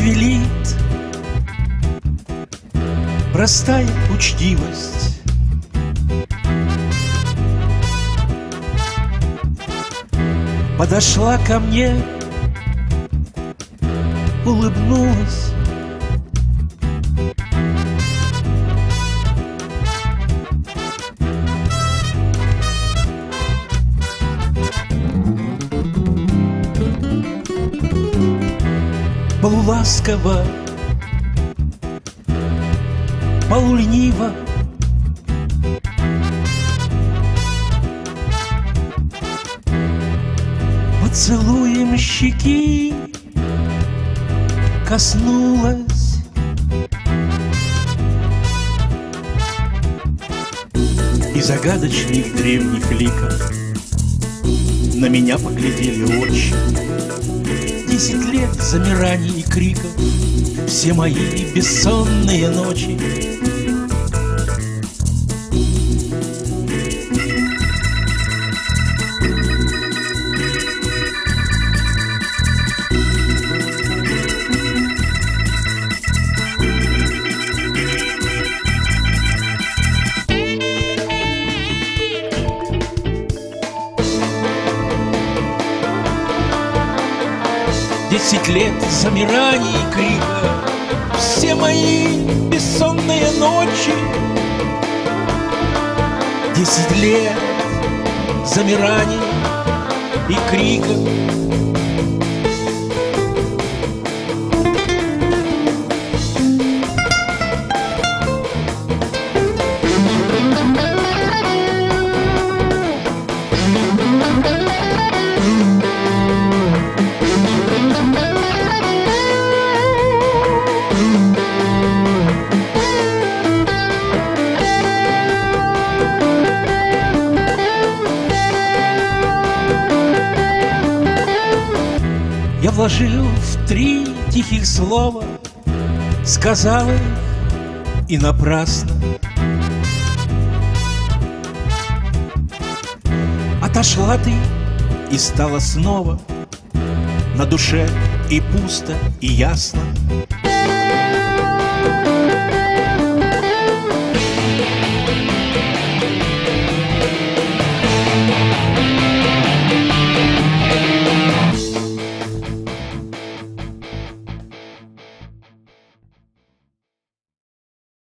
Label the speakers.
Speaker 1: велит Простая учтивость. Подошла ко мне Улыбнулась полуласково, полулениво. Поцелуем щеки коснулась И загадочных древних ликов На меня поглядели очи Десять лет замираний и криков. Все мои бессонные ночи Десять лет замираний и крика. Все мои бессонные ночи. Десять лет замираний и крика Я вложил в три тихих слова Сказал их и напрасно. Отошла ты и стала снова На душе и пусто, и ясно